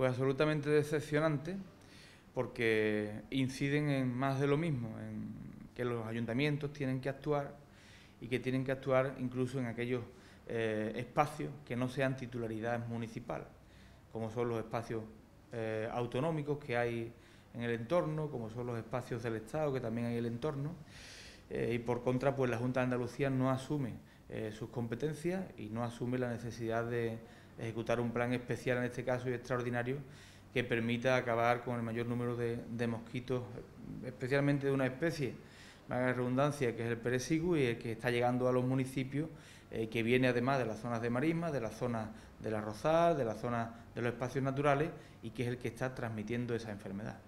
Pues absolutamente decepcionante porque inciden en más de lo mismo, en que los ayuntamientos tienen que actuar y que tienen que actuar incluso en aquellos eh, espacios que no sean titularidad municipal, como son los espacios eh, autonómicos que hay en el entorno, como son los espacios del Estado que también hay en el entorno, eh, y por contra, pues la Junta de Andalucía no asume sus competencias y no asume la necesidad de ejecutar un plan especial, en este caso y extraordinario, que permita acabar con el mayor número de, mosquitos, especialmente de una especie, la redundancia, que es el peresigu y el que está llegando a los municipios, eh, que viene además de las zonas de marisma, de las zonas de la Rosal, de las zonas de los espacios naturales y que es el que está transmitiendo esa enfermedad.